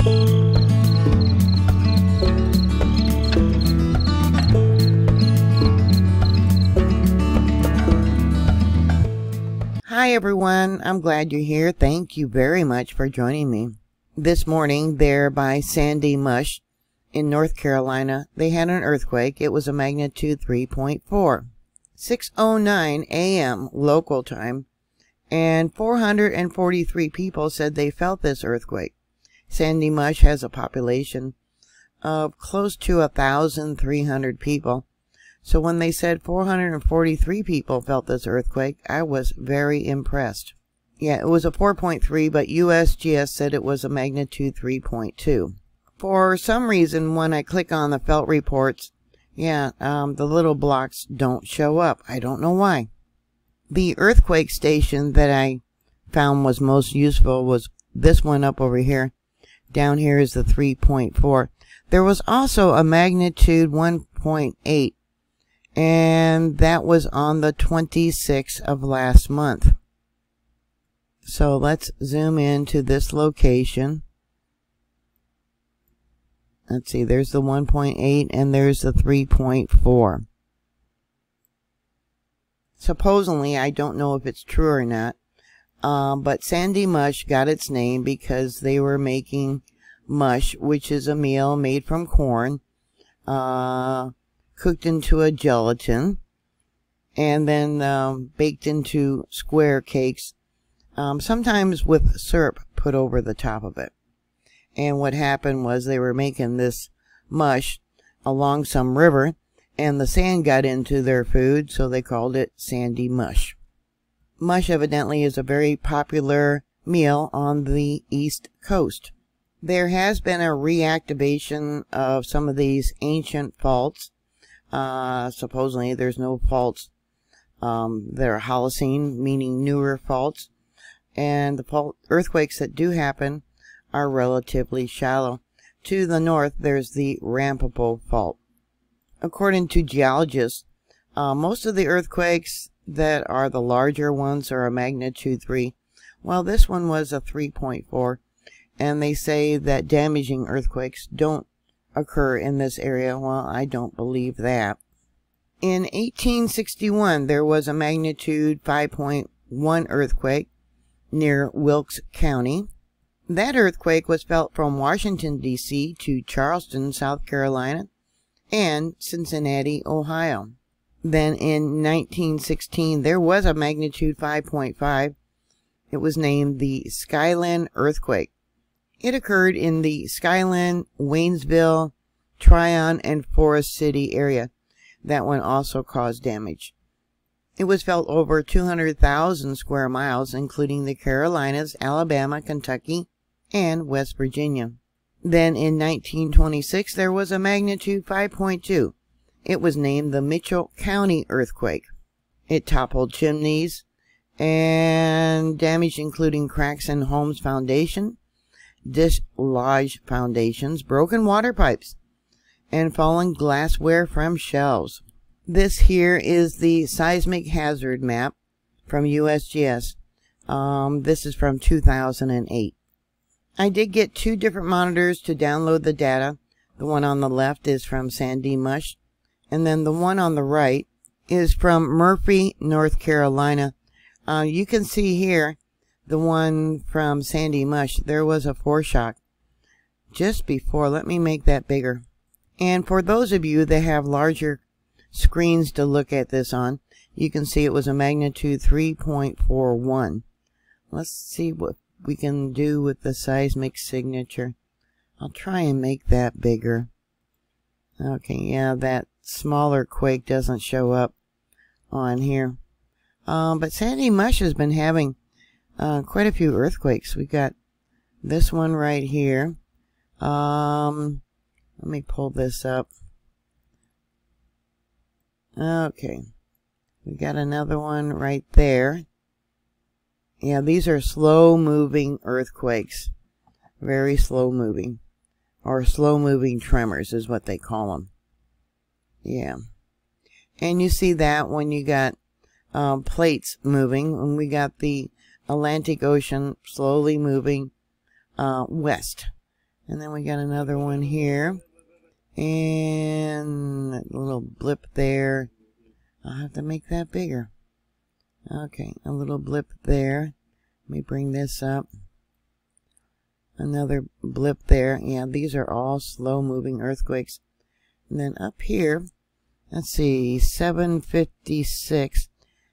Hi everyone, I'm glad you're here. Thank you very much for joining me. This morning, there by Sandy Mush in North Carolina, they had an earthquake. It was a magnitude 3.4. 6.09 a.m. local time, and 443 people said they felt this earthquake. Sandy Mush has a population of close to 1,300 people, so when they said 443 people felt this earthquake, I was very impressed. Yeah, it was a 4.3, but USGS said it was a magnitude 3.2. For some reason, when I click on the felt reports, yeah, um, the little blocks don't show up. I don't know why. The earthquake station that I found was most useful was this one up over here. Down here is the 3.4. There was also a magnitude 1.8 and that was on the 26th of last month. So let's zoom in to this location. Let's see, there's the 1.8 and there's the 3.4. Supposedly, I don't know if it's true or not, um, but Sandy Mush got its name because they were making mush, which is a meal made from corn, uh, cooked into a gelatin and then um, baked into square cakes, um, sometimes with syrup put over the top of it. And what happened was they were making this mush along some river, and the sand got into their food, so they called it sandy mush. Mush evidently is a very popular meal on the East Coast. There has been a reactivation of some of these ancient faults uh, supposedly there's no faults um, that are Holocene, meaning newer faults. And the fault earthquakes that do happen are relatively shallow. To the north, there's the Ramapo Fault. According to geologists, uh, most of the earthquakes that are the larger ones are a magnitude 3. Well, this one was a 3.4. And they say that damaging earthquakes don't occur in this area. Well, I don't believe that. In 1861, there was a magnitude 5.1 earthquake near Wilkes County. That earthquake was felt from Washington, D.C. to Charleston, South Carolina, and Cincinnati, Ohio. Then in 1916, there was a magnitude 5.5. It was named the Skyland Earthquake. It occurred in the Skyland, Waynesville, Tryon, and Forest City area. That one also caused damage. It was felt over 200,000 square miles, including the Carolinas, Alabama, Kentucky, and West Virginia. Then in 1926, there was a magnitude 5.2. It was named the Mitchell County earthquake. It toppled chimneys and damage including cracks in homes' foundation, dislodged foundations, broken water pipes, and fallen glassware from shelves. This here is the seismic hazard map from USGS. Um, this is from 2008. I did get two different monitors to download the data. The one on the left is from Sandy Mush, and then the one on the right is from Murphy, North Carolina. Uh, you can see here the one from Sandy Mush, there was a foreshock just before. Let me make that bigger. And for those of you that have larger screens to look at this on, you can see it was a magnitude 3.41. Let's see what we can do with the seismic signature. I'll try and make that bigger. Okay, yeah, that smaller quake doesn't show up on here. Um, but Sandy Mush has been having uh, quite a few earthquakes. We got this one right here. Um, let me pull this up. Okay. We got another one right there. Yeah, these are slow moving earthquakes. Very slow moving. Or slow moving tremors is what they call them. Yeah. And you see that when you got um, plates moving. When we got the Atlantic Ocean slowly moving uh, west. And then we got another one here. And a little blip there. I'll have to make that bigger. Okay, a little blip there. Let me bring this up. Another blip there. Yeah, these are all slow moving earthquakes. And then up here, let's see, 756.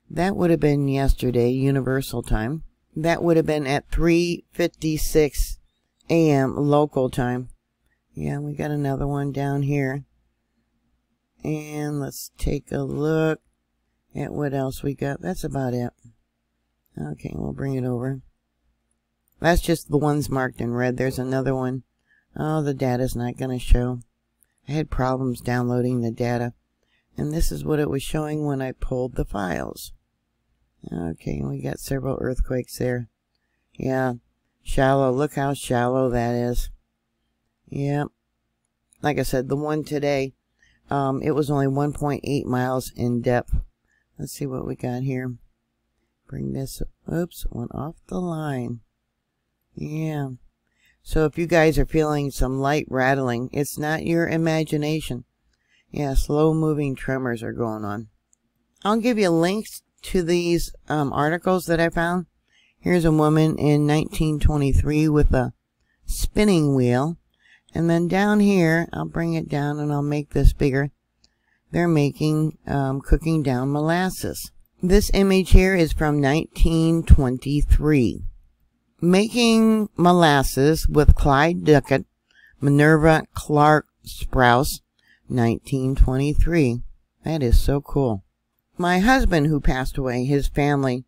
That would have been yesterday, universal time. That would have been at 3.56 a.m. local time. Yeah, we got another one down here. And let's take a look at what else we got. That's about it. Okay, we'll bring it over. That's just the ones marked in red. There's another one. Oh, the data's not going to show. I had problems downloading the data. And this is what it was showing when I pulled the files. Okay, we got several earthquakes there. Yeah, shallow. Look how shallow that is. Yeah. Like I said, the one today, um, it was only 1.8 miles in depth. Let's see what we got here. Bring this, oops, went off the line. Yeah. So if you guys are feeling some light rattling, it's not your imagination. Yeah, slow moving tremors are going on. I'll give you links to these um, articles that I found. Here's a woman in 1923 with a spinning wheel. And then down here, I'll bring it down and I'll make this bigger. They're making, um, cooking down molasses. This image here is from 1923. Making molasses with Clyde Duckett, Minerva Clark Sprouse, 1923. That is so cool. My husband, who passed away, his family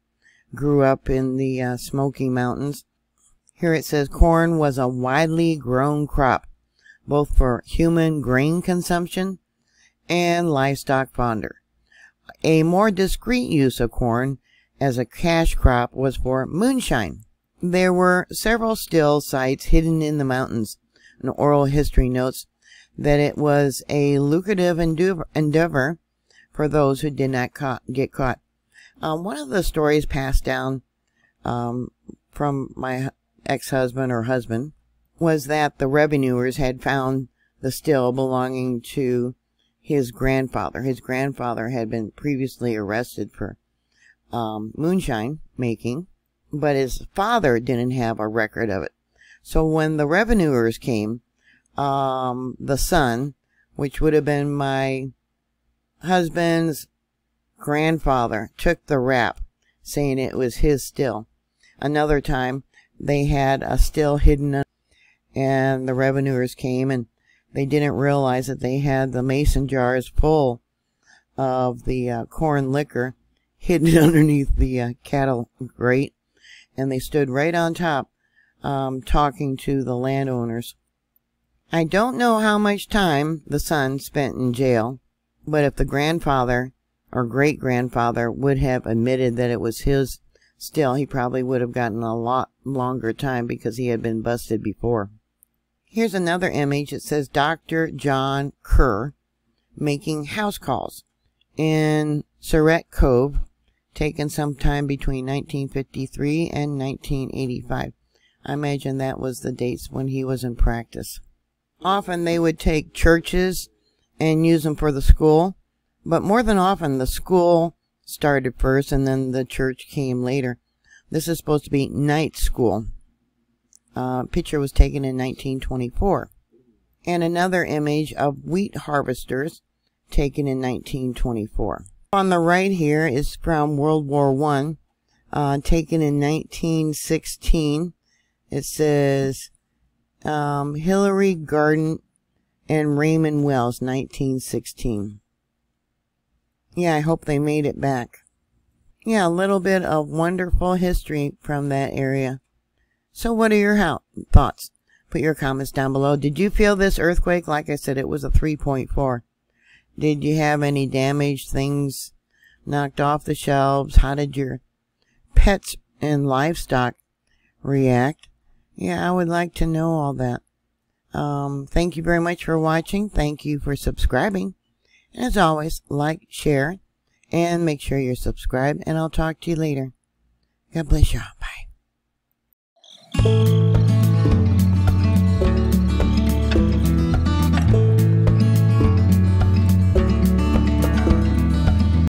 grew up in the uh, Smoky Mountains. Here it says corn was a widely grown crop, both for human grain consumption and livestock fodder. A more discreet use of corn as a cash crop was for moonshine. There were several still sites hidden in the mountains. An oral history notes that it was a lucrative endeavor for those who did not get caught. Um, one of the stories passed down um, from my ex-husband or husband was that the revenuers had found the still belonging to his grandfather. His grandfather had been previously arrested for um, moonshine making, but his father didn't have a record of it. So when the revenuers came, um, the son, which would have been my husband's grandfather took the rap, saying it was his still. Another time, they had a still hidden, and the revenuers came and they didn't realize that they had the mason jars full of the uh, corn liquor hidden underneath the uh, cattle grate, and they stood right on top um, talking to the landowners. I don't know how much time the son spent in jail, but if the grandfather or great grandfather would have admitted that it was his still, he probably would have gotten a lot longer time because he had been busted before. Here's another image. It says Dr. John Kerr making house calls in Surrett Cove, taken sometime between 1953 and 1985. I imagine that was the dates when he was in practice. Often they would take churches and use them for the school. But more than often, the school started first and then the church came later. This is supposed to be night school. Uh, picture was taken in 1924. And another image of wheat harvesters taken in 1924. On the right here is from World War One, uh, taken in 1916. It says um, Hillary Garden and Raymond Wells, 1916. Yeah, I hope they made it back. Yeah, a little bit of wonderful history from that area. So what are your thoughts? Put your comments down below. Did you feel this earthquake? Like I said, it was a 3.4. Did you have any damaged things knocked off the shelves? How did your pets and livestock react? Yeah, I would like to know all that. Um, thank you very much for watching. Thank you for subscribing. As always, like, share, and make sure you're subscribed. And I'll talk to you later. God bless you. All. Bye.